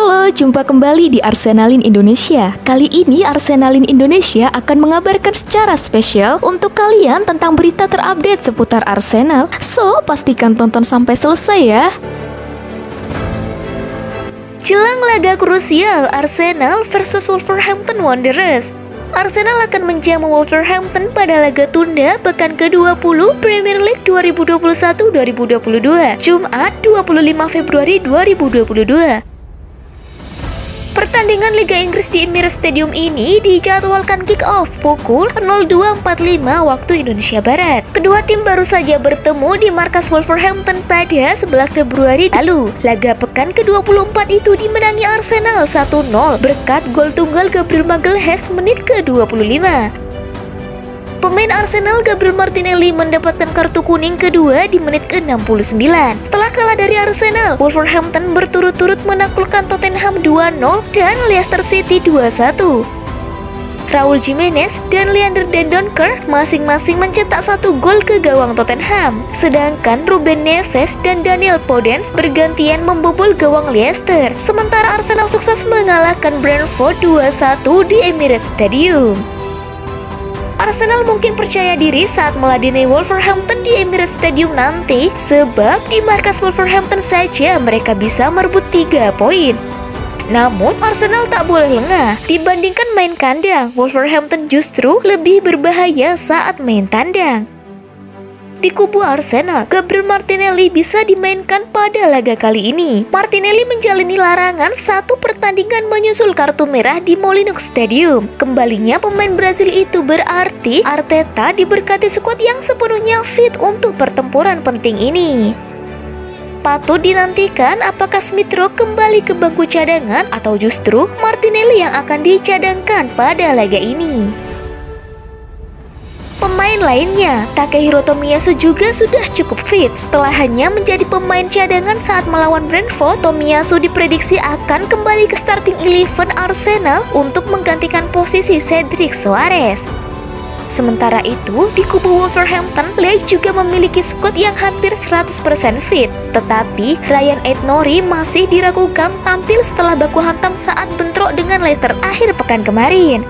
Halo, jumpa kembali di Arsenalin Indonesia. Kali ini Arsenalin Indonesia akan mengabarkan secara spesial untuk kalian tentang berita terupdate seputar Arsenal. So, pastikan tonton sampai selesai ya. Jelang laga krusial Arsenal versus Wolverhampton Wanderers. Arsenal akan menjamu Wolverhampton pada laga tunda pekan ke-20 Premier League 2021-2022, Jumat 25 Februari 2022. Pertandingan Liga Inggris di Emirates Stadium ini dijadwalkan kick-off pukul 02.45 waktu Indonesia Barat. Kedua tim baru saja bertemu di markas Wolverhampton pada 11 Februari lalu. Laga pekan ke-24 itu dimenangi Arsenal 1-0 berkat gol tunggal Gabriel Magalhaes menit ke-25. Pemain Arsenal Gabriel Martinelli mendapatkan kartu kuning kedua di menit ke-69. Telah kalah dari Arsenal, Wolverhampton berturut-turut menaklukkan Tottenham 2-0 dan Leicester City 2-1. Raul Jimenez dan Leander Dendonker masing-masing mencetak satu gol ke gawang Tottenham. Sedangkan Ruben Neves dan Daniel Podence bergantian membobol gawang Leicester. Sementara Arsenal sukses mengalahkan Brentford 2-1 di Emirates Stadium. Arsenal mungkin percaya diri saat meladeni Wolverhampton di Emirates Stadium nanti sebab di markas Wolverhampton saja mereka bisa merebut 3 poin. Namun Arsenal tak boleh lengah dibandingkan main kandang. Wolverhampton justru lebih berbahaya saat main tandang. Di kubu Arsenal, Gabriel Martinelli bisa dimainkan pada laga kali ini. Martinelli menjalani larangan satu pertandingan menyusul kartu merah di Molineux Stadium. Kembalinya pemain Brazil itu berarti Arteta diberkati skuad yang sepenuhnya fit untuk pertempuran penting ini. Patut dinantikan apakah Smith Rowe kembali ke bangku cadangan atau justru Martinelli yang akan dicadangkan pada laga ini. Pemain lainnya, Takehiro Tomiyasu juga sudah cukup fit. Setelah hanya menjadi pemain cadangan saat melawan Brentford, Tomiyasu diprediksi akan kembali ke starting eleven Arsenal untuk menggantikan posisi Cedric Soares. Sementara itu, di kubu Wolverhampton, Leigh juga memiliki skuad yang hampir 100% fit. Tetapi, Ryan Aitnori masih diragukan tampil setelah baku hantam saat bentrok dengan Leicester akhir pekan kemarin.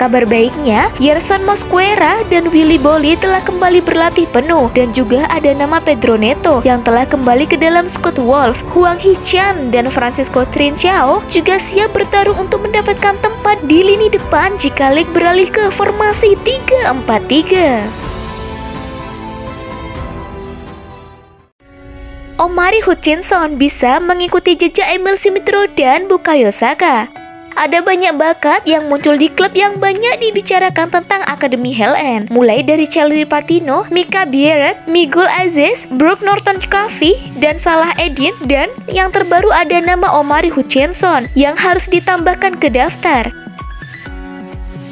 Kabar baiknya, Yerson Mosquera dan Willy Bolly telah kembali berlatih penuh dan juga ada nama Pedro Neto yang telah kembali ke dalam squad Wolf. Huang Hichan dan Francisco Trincao juga siap bertarung untuk mendapatkan tempat di lini depan jika Lig beralih ke formasi 3-4-3. Omari Hutchinson bisa mengikuti jejak Emil Smith dan Bukayo Saka. Ada banyak bakat yang muncul di klub yang banyak dibicarakan tentang Akademi Helen. Mulai dari Charlie Partino, Mika Bieret, Miguel Aziz, Brooke Norton Coffee, dan Salah Edin. Dan yang terbaru ada nama Omari Hutchinson yang harus ditambahkan ke daftar.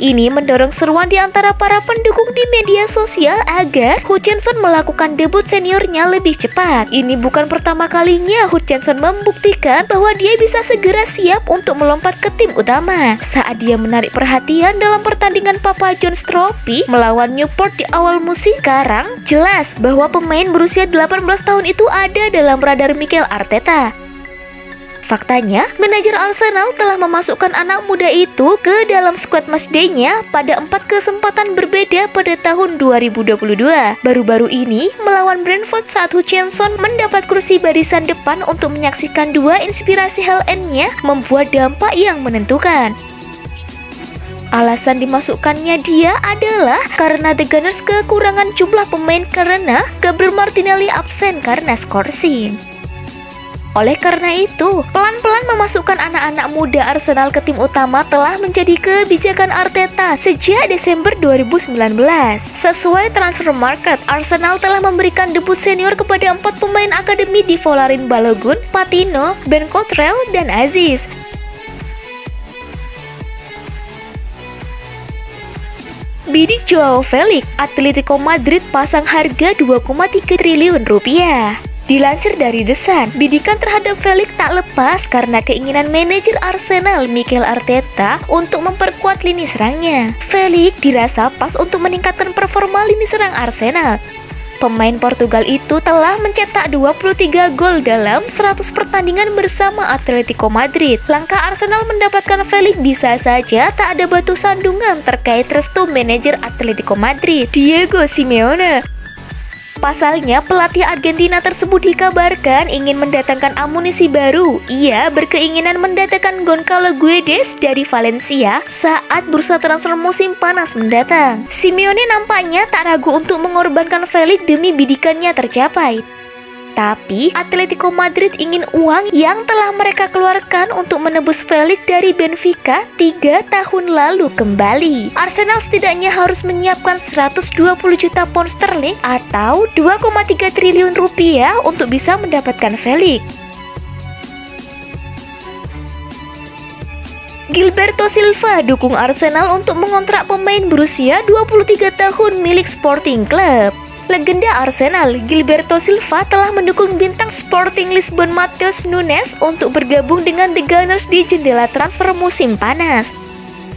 Ini mendorong seruan di antara para pendukung di media sosial agar Hutchinson melakukan debut seniornya lebih cepat. Ini bukan pertama kalinya Hutchinson membuktikan bahwa dia bisa segera siap untuk melompat ke tim utama. Saat dia menarik perhatian dalam pertandingan Papa John's Trophy melawan Newport di awal musim sekarang, jelas bahwa pemain berusia 18 tahun itu ada dalam radar Mikel Arteta. Faktanya, manajer Arsenal telah memasukkan anak muda itu ke dalam skuad matchday-nya pada empat kesempatan berbeda pada tahun 2022. Baru-baru ini, melawan Brentford saat Hutchinson mendapat kursi barisan depan untuk menyaksikan dua inspirasi HLN-nya membuat dampak yang menentukan. Alasan dimasukkannya dia adalah karena The Gunners kekurangan jumlah pemain karena Gabriel Martinelli absen karena skorsing. Oleh karena itu, pelan-pelan memasukkan anak-anak muda Arsenal ke tim utama telah menjadi kebijakan Arteta sejak Desember 2019. Sesuai transfer market, Arsenal telah memberikan debut senior kepada empat pemain akademi di Volarin Balogun, Patino, Ben Cottrell, dan Aziz. Bidik Joao Felix, Atletico Madrid pasang harga 2,3 triliun rupiah. Dilansir dari The Sun, bidikan terhadap Felix tak lepas karena keinginan manajer Arsenal Mikel Arteta untuk memperkuat lini serangnya. Felix dirasa pas untuk meningkatkan performa lini serang Arsenal. Pemain Portugal itu telah mencetak 23 gol dalam 100 pertandingan bersama Atletico Madrid. Langkah Arsenal mendapatkan Felix bisa saja tak ada batu sandungan terkait restu manajer Atletico Madrid, Diego Simeone. Pasalnya, pelatih Argentina tersebut dikabarkan ingin mendatangkan amunisi baru. Ia berkeinginan mendatangkan Goncalo Guedes dari Valencia saat bursa transfer musim panas mendatang. Simeone nampaknya tak ragu untuk mengorbankan Felix demi bidikannya tercapai. Tapi Atletico Madrid ingin uang yang telah mereka keluarkan untuk menebus Felix dari Benfica tiga tahun lalu kembali. Arsenal setidaknya harus menyiapkan 120 juta pound sterling atau 2,3 triliun rupiah untuk bisa mendapatkan Felix. Gilberto Silva dukung Arsenal untuk mengontrak pemain berusia 23 tahun milik Sporting Club. Legenda Arsenal, Gilberto Silva telah mendukung bintang Sporting Lisbon Matheus Nunes untuk bergabung dengan The Gunners di jendela transfer musim panas.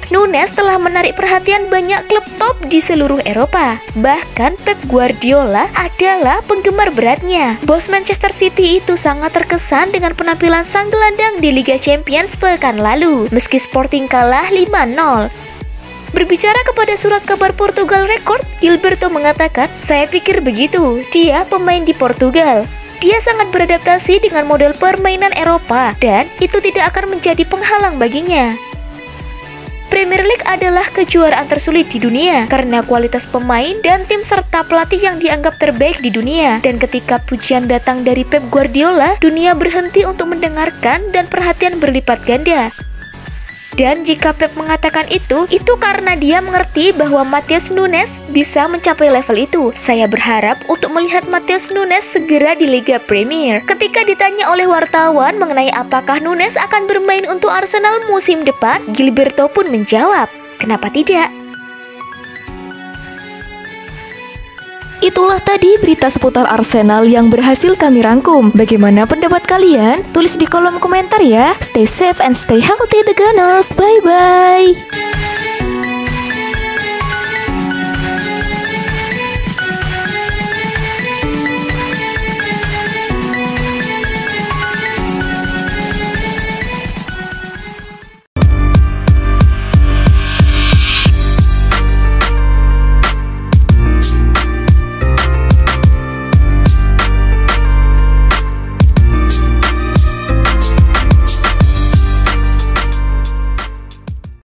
Nunes telah menarik perhatian banyak klub top di seluruh Eropa. Bahkan Pep Guardiola adalah penggemar beratnya. Bos Manchester City itu sangat terkesan dengan penampilan sang gelandang di Liga Champions pekan lalu. Meski Sporting kalah 5-0, Berbicara kepada surat kabar Portugal Record, Gilberto mengatakan, saya pikir begitu, dia pemain di Portugal. Dia sangat beradaptasi dengan model permainan Eropa dan itu tidak akan menjadi penghalang baginya. Premier League adalah kejuaraan tersulit di dunia karena kualitas pemain dan tim serta pelatih yang dianggap terbaik di dunia. Dan ketika pujian datang dari Pep Guardiola, dunia berhenti untuk mendengarkan dan perhatian berlipat ganda. Dan jika Pep mengatakan itu, itu karena dia mengerti bahwa Matias Nunes bisa mencapai level itu. Saya berharap untuk melihat Matias Nunes segera di Liga Premier. Ketika ditanya oleh wartawan mengenai apakah Nunes akan bermain untuk Arsenal musim depan, Gilberto pun menjawab, "Kenapa tidak?" Itulah tadi berita seputar Arsenal yang berhasil kami rangkum. Bagaimana pendapat kalian? Tulis di kolom komentar ya. Stay safe and stay healthy the Gunners. Bye bye.